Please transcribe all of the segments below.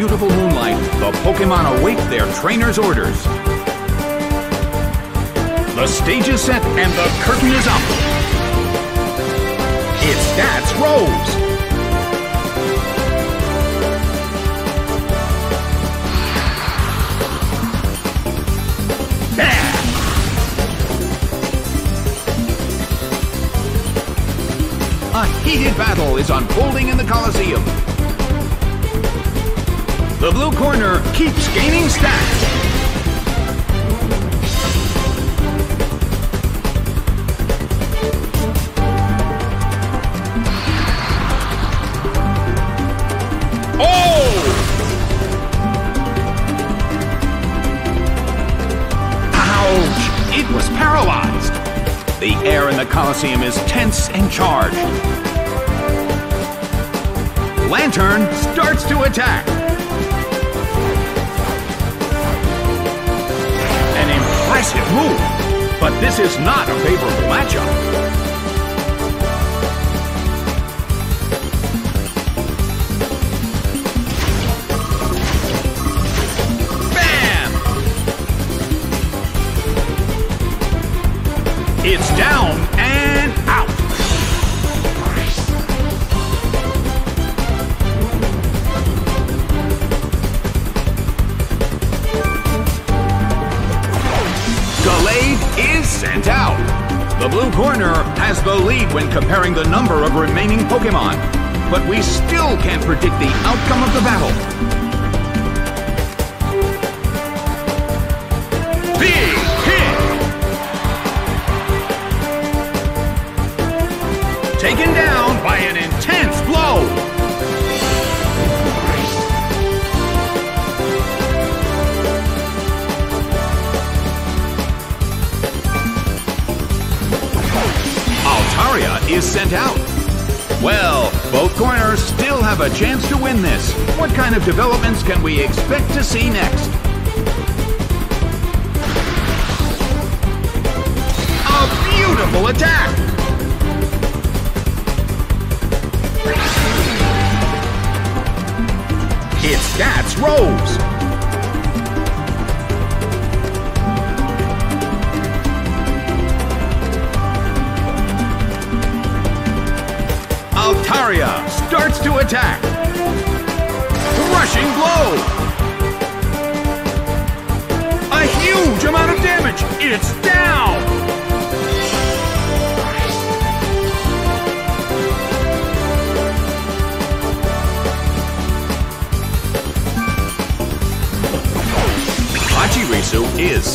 Beautiful moonlight, the Pokemon await their trainer's orders. The stage is set and the curtain is up. It's Stats Rose. A heated battle is unfolding in the Coliseum. The blue corner keeps gaining stats. Oh! It was paralyzed. The air in the Coliseum is tense and charged. Lanturn starts to attack. Impressive move, but this is not a favorable matchup. Can't predict the outcome of the battle. Chance to win this. What kind of developments can we expect to see next? A beautiful attack! It's Stats Rose!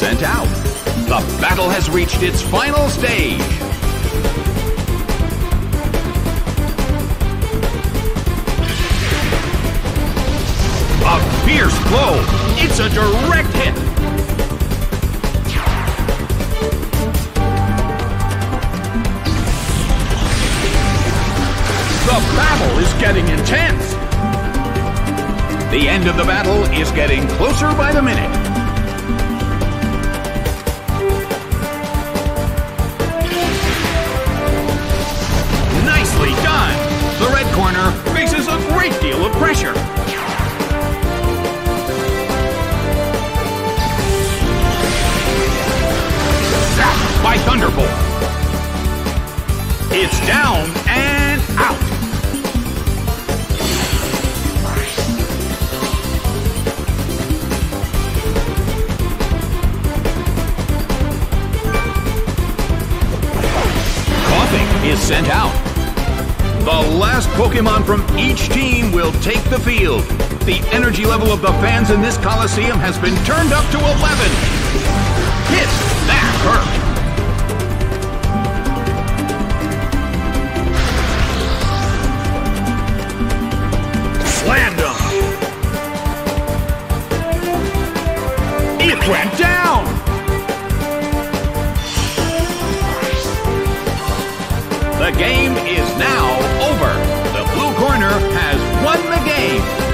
Sent out. The battle has reached its final stage. A fierce blow. It's a direct hit. The battle is getting intense. The end of the battle is getting closer by the minute. Deal of pressure. By Thunderbolt. It's down and out. Koffing is sent out. The last Pokemon from each team will take the field. The energy level of the fans in this Coliseum has been turned up to 11. Hit! That hurt! Slammed him! It went down! The game is now over. The blue corner has won the game.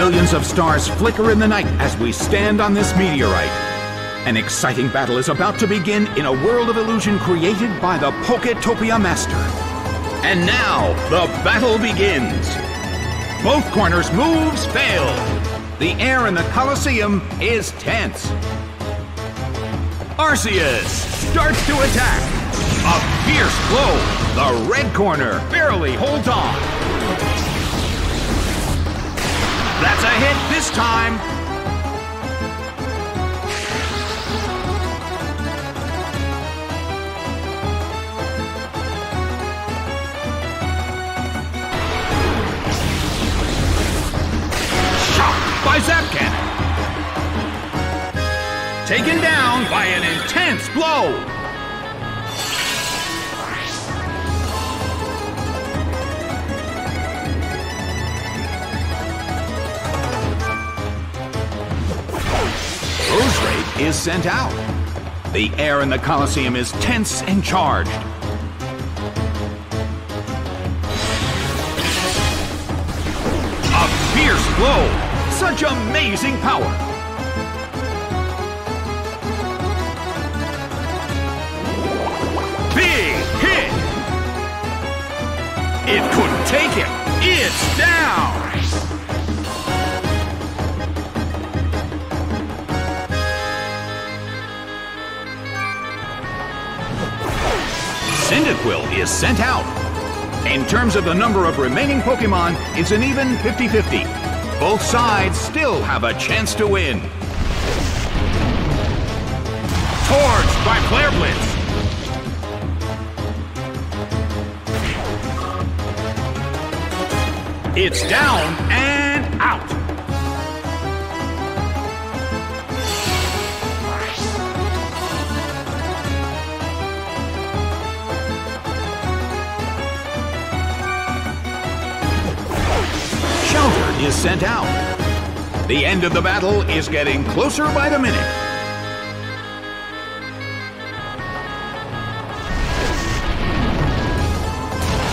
Millions of stars flicker in the night as we stand on this meteorite. An exciting battle is about to begin in a world of illusion created by the Poketopia Master. And now, the battle begins. Both corners' moves fail. The air in the Colosseum is tense. Arceus starts to attack. A fierce blow. The red corner barely holds on. That's a hit this time. Shot by Zap Cannon. Taken down by an intense blow. Is sent out. The air in the Colosseum is tense and charged. A fierce blow! Such amazing power! Big hit! It couldn't take it! It's down! Cyndaquil is sent out. In terms of the number of remaining Pokemon, it's an even 50-50. Both sides still have a chance to win. Torch by Flare Blitz. It's down and out. Is sent out. The end of the battle is getting closer by the minute.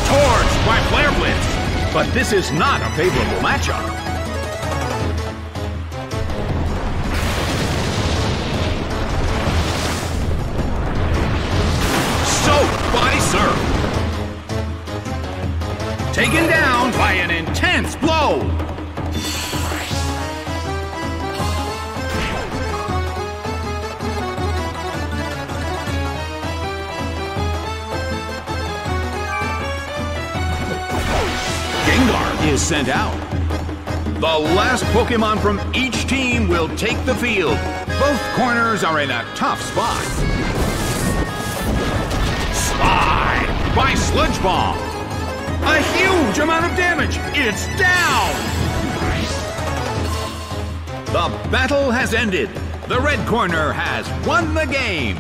Torch by Flare Blitz, but this is not a favorable matchup. Taken down by an intense blow. Is sent out. The last Pokemon from each team will take the field. Both corners are in a tough spot. Slide by Sludge Bomb. A huge amount of damage. It's down. The battle has ended. The red corner has won the game.